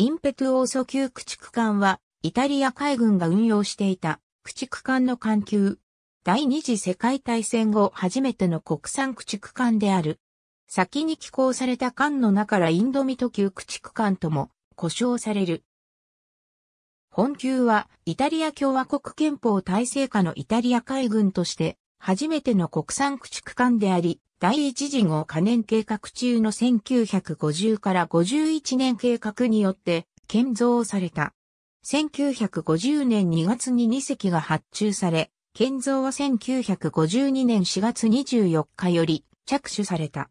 インペトゥオーソ級駆逐艦は、イタリア海軍が運用していた駆逐艦の艦級。第二次世界大戦後初めての国産駆逐艦である。先に寄港された艦の中からインドミト級駆逐艦とも呼称される。本級はイタリア共和国憲法体制下のイタリア海軍として初めての国産駆逐艦であり、第一次号可燃計画中の1950から51年計画によって建造された。1950年2月に2隻が発注され、建造は1952年4月24日より着手された。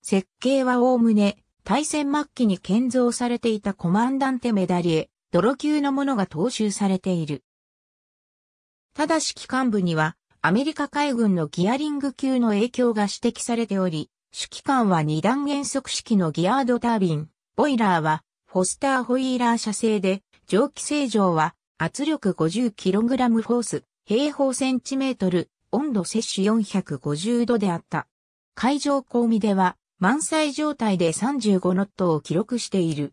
設計はおおむね、大戦末期に建造されていたコマンダンテメダリエ、泥級のものが踏襲されている。ただし機関部にはアメリカ海軍のギアリング級の影響が指摘されており、主機関は二段原則式のギアードタービン、ボイラーはフォスターホイーラー社製で、蒸気正常は圧力 50kg フォース、平方センチメートル、温度摂取450度であった。海上光味では満載状態で35ノットを記録している。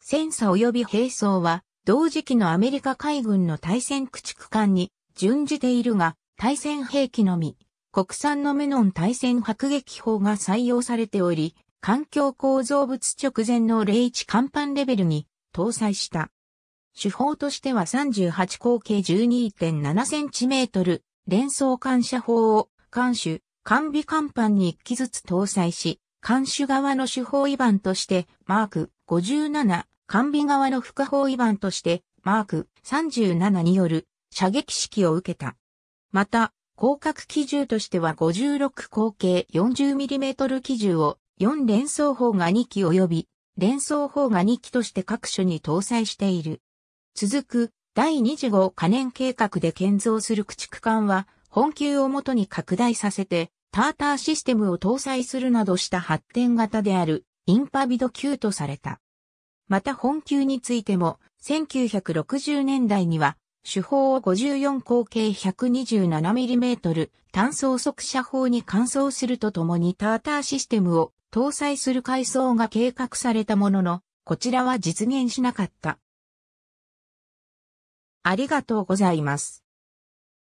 戦車及び兵装は同時期のアメリカ海軍の対戦駆逐艦に準じているが、対戦兵器のみ、国産のメノン対戦迫撃砲が採用されており、環境構造物直前の01甲板レベルに搭載した。手法としては38口径12.7センチメートル、連装感射砲を、艦首、艦尾甲板に1機ずつ搭載し、艦首側の手法違反として、マーク57、艦尾側の不可法違反として、マーク37による射撃式を受けた。また、広角機銃としては56口径 40mm 機銃を4連装砲が2機及び連装砲が2機として各所に搭載している。続く第2次号可燃計画で建造する駆逐艦は本級を元に拡大させてターターシステムを搭載するなどした発展型であるインパビド級とされた。また本級についても1960年代には手法を54口径 127mm 単装速射砲に換装するとともにターターシステムを搭載する階層が計画されたものの、こちらは実現しなかった。ありがとうございます。